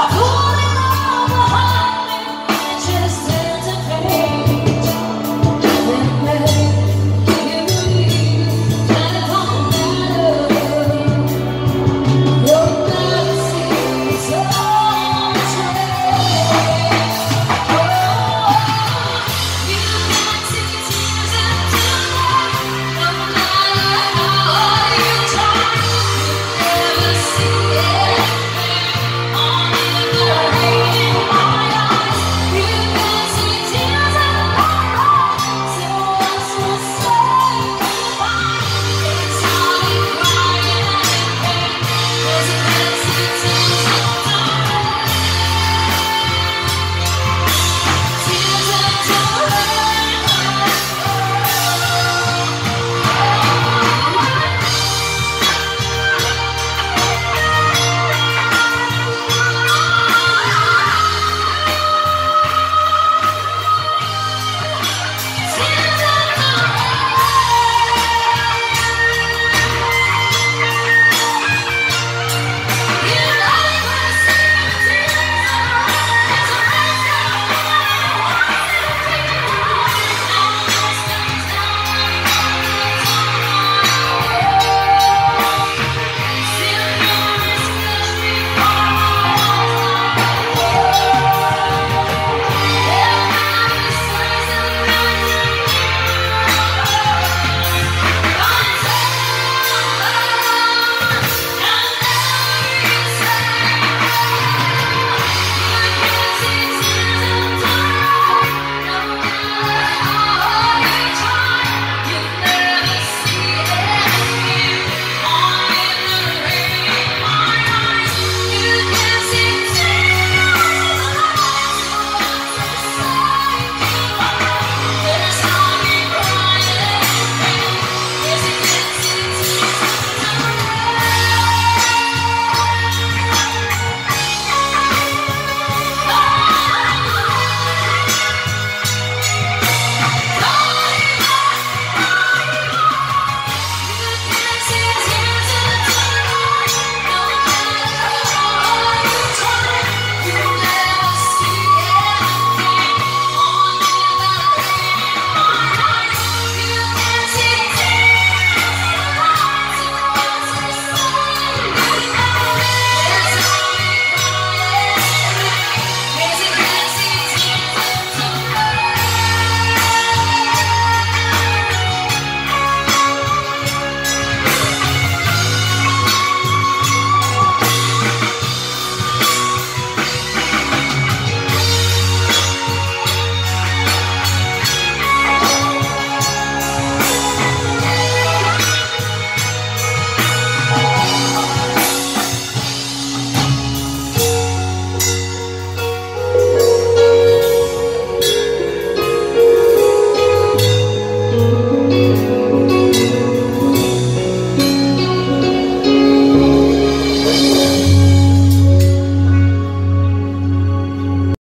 Papa.